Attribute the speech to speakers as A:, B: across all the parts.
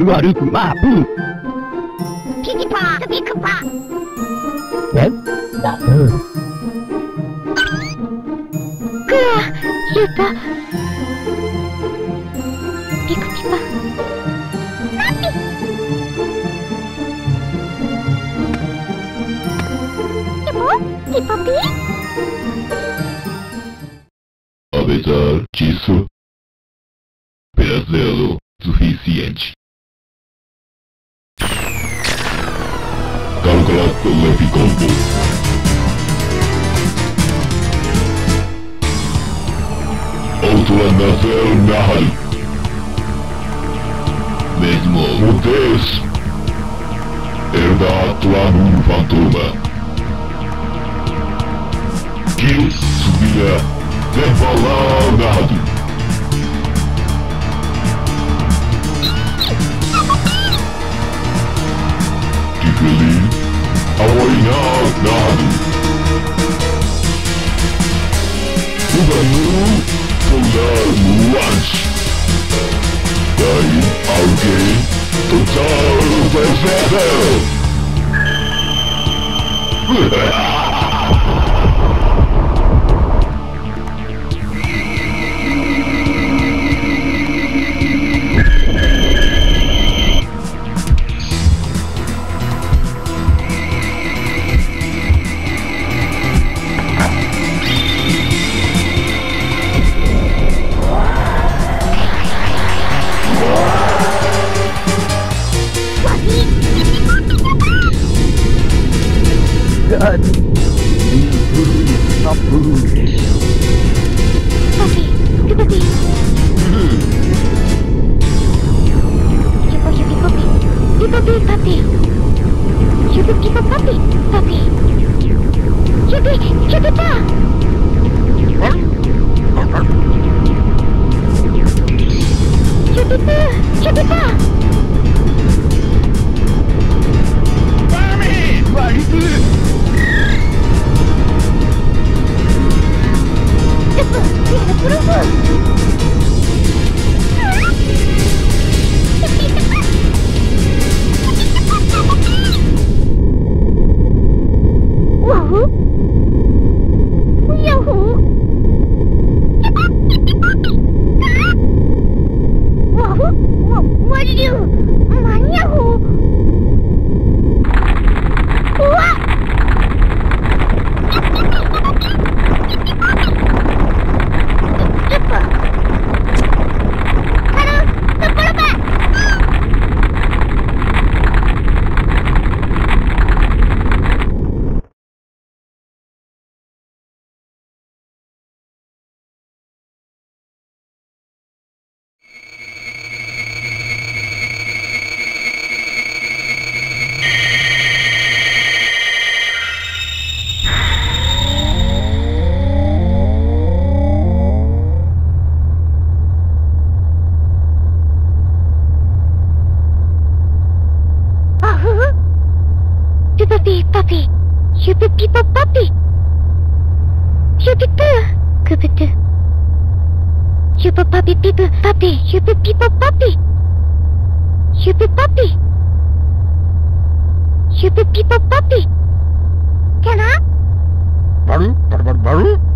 A: 2024
B: Pikipa, Pikapa. Yes,
A: Doctor.
B: Kura, Yuta. Pikupipa. Papi. Ibu, Pipapi. Apesar
C: Gato Leve Combo. Outlanação Nahai
D: Mesmo o
C: Mudes Herda Atlanum Fantoma Kills Subida Devalar Nahai Audi to solve the battle!
E: Super puppy people puppy. Super
B: people puppy.
E: Super puppy. Super people puppy.
B: Can I?
D: Baru, baru, baru, baru.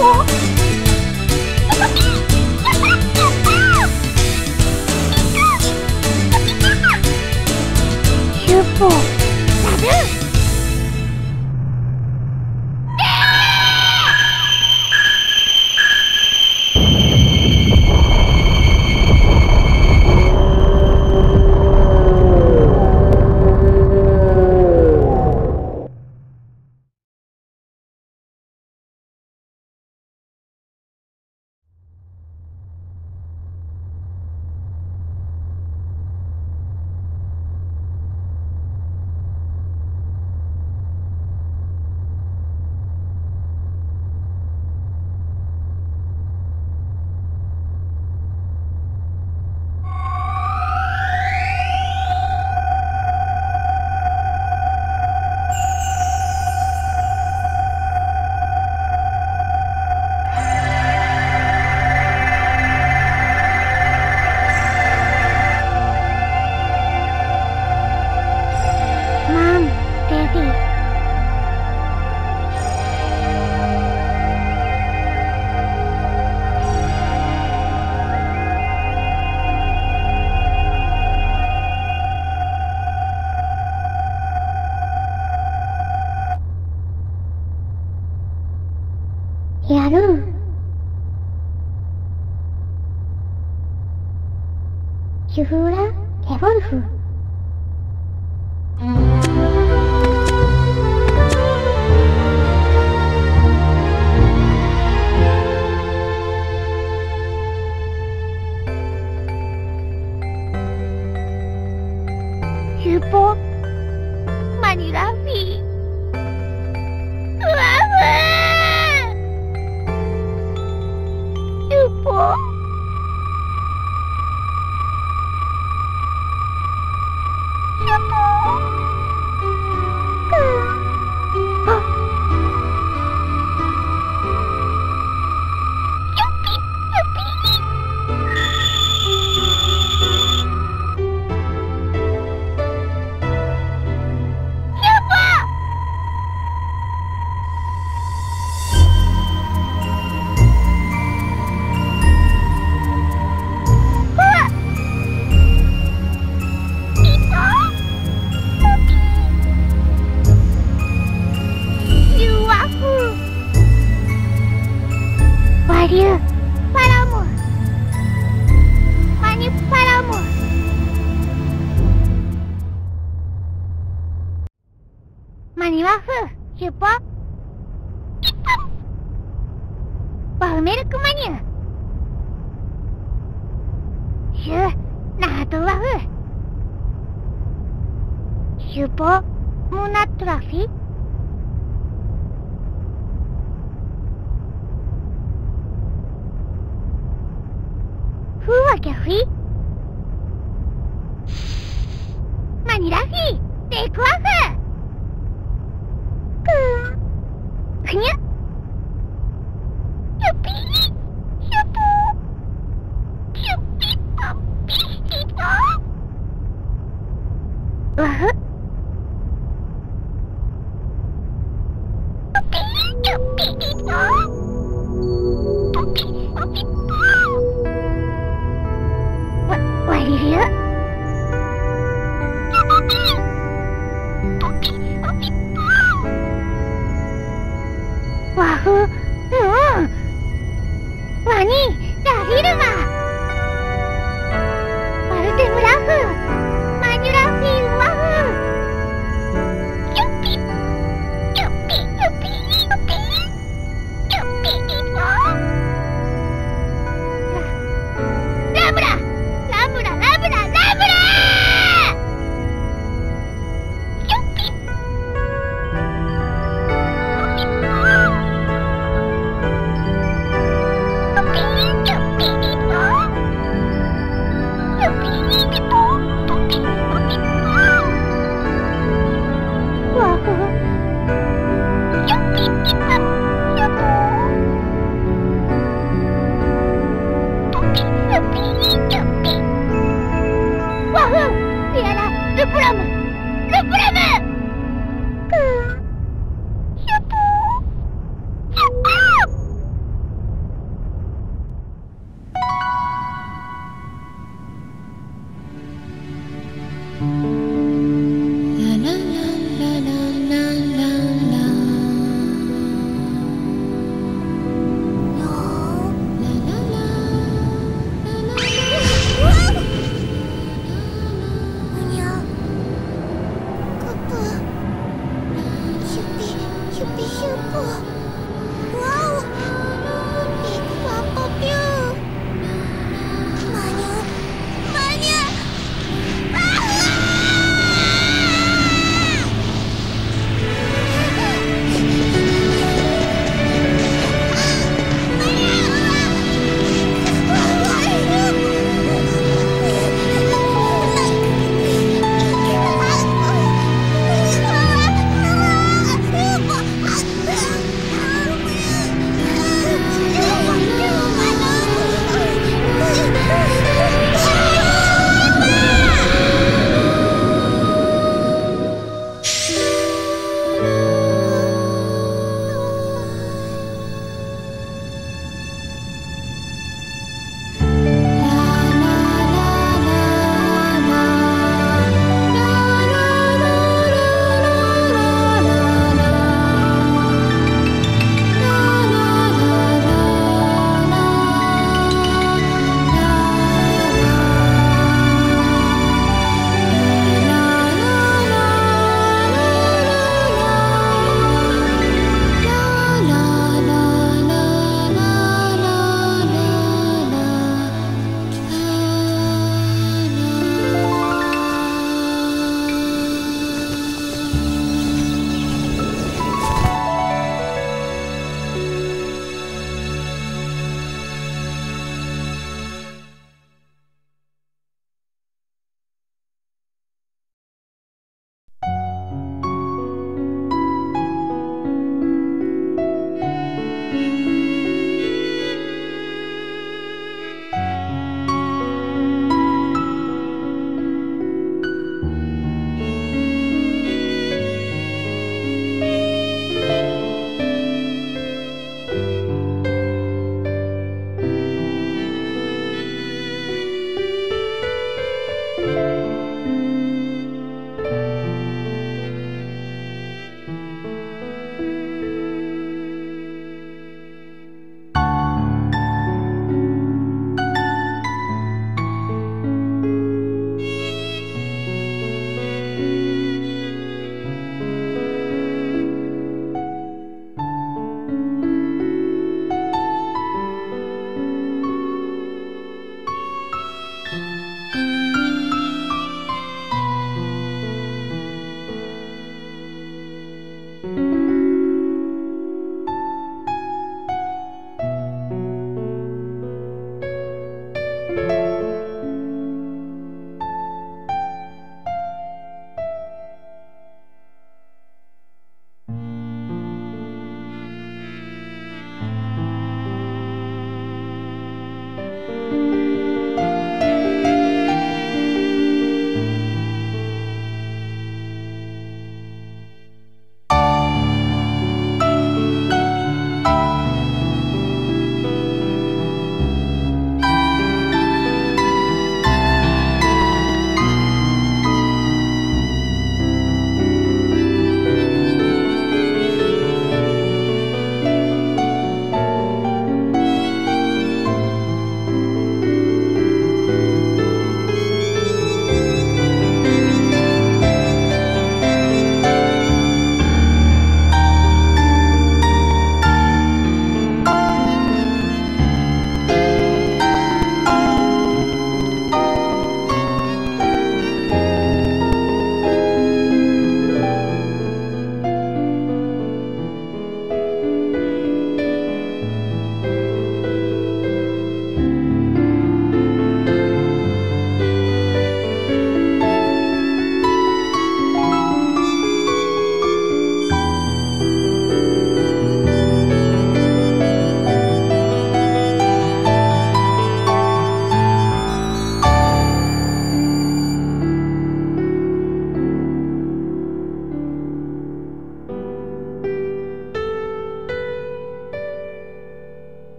B: 我 Supo, Manirafi. Supo. que fui. Manirafi, take off. ふにゃ